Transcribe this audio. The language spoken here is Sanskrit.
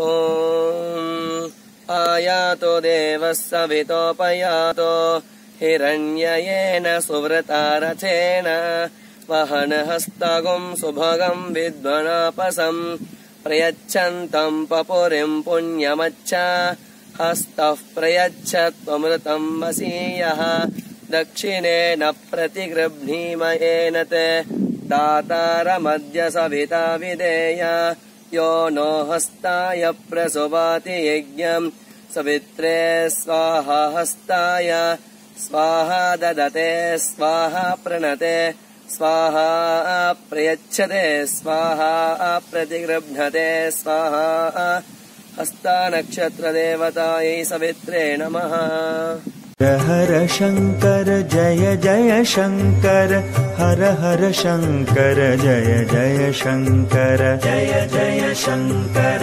ॐ आयातो देवः सवितोपयातो हिरण्ययेन सुव्रतारथेन वहनहस्तगुम् सुभगम् विद्वनापसम् प्रयच्छन्तम् पपुरिम् पुण्यमच्छ हस्तः प्रयच्छ त्वमृतम् वसीयः दक्षिणेन प्रतिगृह्णीमयेन ते दातारमद्य सविता विधेय यो नो हस्ताय प्रसुवाति यज्ञम्। सवित्रे स्वाहा हस्ताय। स्वाहा ददते स्वाहा प्रणते स्वाहा प्रयच्छते स्वाहा प्रतिगृह्णते स्वाहा हस्तानक्षत्रदेवतायै सवित्रे नमः। हर शङ्कर जय जय शङ्कर हर हर शङ्कर जय जय शङ्कर जय जय शङ्कर